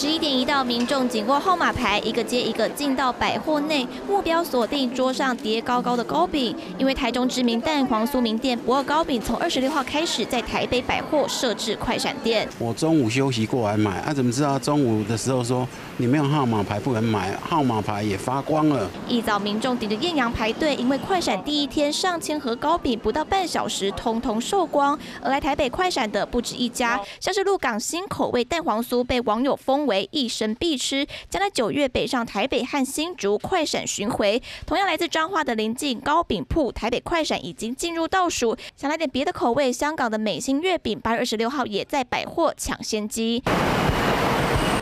十一点一到，民众紧握号码牌，一个接一个进到百货内，目标锁定桌上叠高高的糕饼。因为台中知名蛋黄酥名店博尔糕饼，从二十六号开始在台北百货设置快闪店。我中午休息过来买，啊，怎么知道中午的时候说你没有号码牌不能买，号码牌也发光了。一早民众顶着艳阳排队，因为快闪第一天上千盒糕饼不到半小时，通通售光。而来台北快闪的不止一家，像是鹿港新口味蛋黄酥被网友封。为一生必吃，将在九月北上台北和新竹快闪巡回。同样来自彰化的临近糕饼铺，台北快闪已经进入倒数。想来点别的口味，香港的美心月饼八月二十六号也在百货抢先机。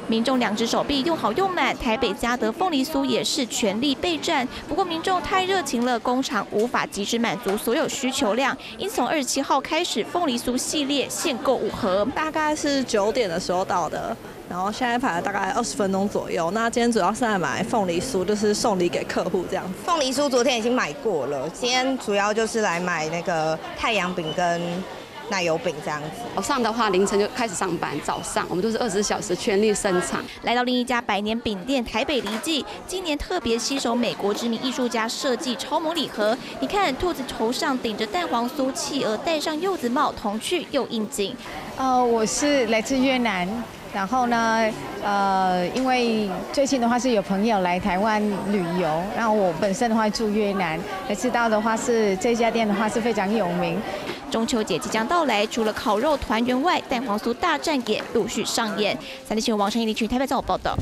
民众两只手臂用好用满，台北嘉德凤梨酥也是全力备战。不过民众太热情了，工厂无法及时满足所有需求量，因从二十七号开始，凤梨酥系列限购五盒，大概是九点的时候到的。然后现在排了大概二十分钟左右。那今天主要是来买凤梨酥，就是送礼给客户这样子。凤梨酥昨天已经买过了，今天主要就是来买那个太阳饼跟奶油饼这样子。早上的话凌晨就开始上班，早上我们都是二十四小时全力生产。来到另一家百年饼店台北黎记，今年特别吸手美国知名艺术家设计超模礼盒。你看，兔子头上顶着蛋黄酥，企鹅戴上柚子帽，童趣又应景。呃，我是来自越南。然后呢，呃，因为最近的话是有朋友来台湾旅游，然后我本身的话住越南，才知道的话是这家店的话是非常有名。中秋节即将到来，除了烤肉团圆外，蛋黄酥大战也陆续上演。三立新闻王胜一离群台北站报道。